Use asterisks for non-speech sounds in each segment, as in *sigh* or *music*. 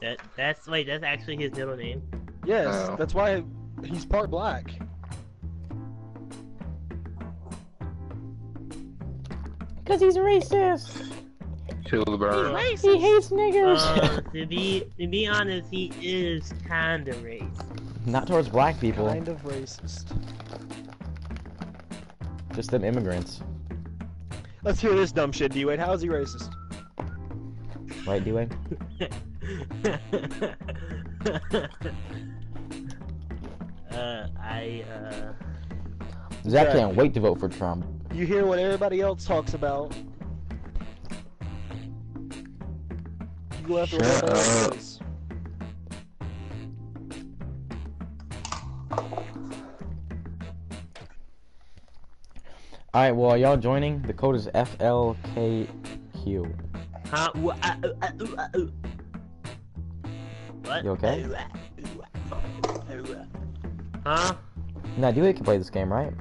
That that's wait, that's actually his middle name. Yes, Oh. that's why he's part black. Because he's racist. Kill the burn. He hates niggers. Uh, *laughs* to be to be honest, he is kinda racist. Not towards black people, Kind of racist. just them immigrants. Let's hear this dumb shit, D-Wade. How is he racist? Right, D-Wade? *laughs* uh, I uh. Zach can't wait to vote for Trump. You hear what everybody else talks about. You what Shut else up. says. Alright, well, are y'all joining? The code is FLKQ. Huh? Wha- uh, uh, uh, uh, uh. What? You okay? Huh? Nah, D-Wade can play this game, right?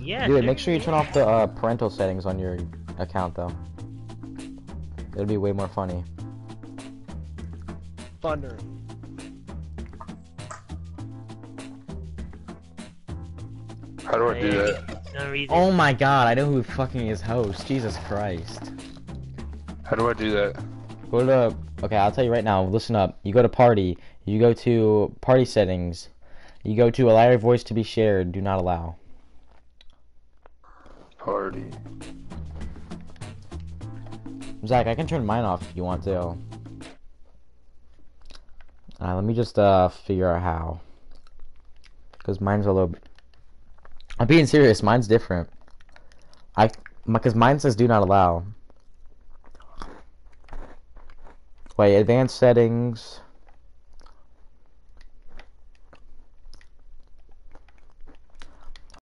Yeah. D-Wade, make sure you turn off the uh, parental settings on your account, though. It'll be way more funny. Thunder. How do I do that? No reason. Oh my god, I know who fucking is host. Jesus Christ. How do I do that? Go to okay, I'll tell you right now. Listen up. You go to party. You go to party settings. You go to allow your voice to be shared. Do not allow. Party. Zach, I can turn mine off if you want to. Uh, let me just uh figure out how. Cause mine's a little. bit- I'm being serious. Mine's different. I because mine says do not allow. Wait, advanced settings.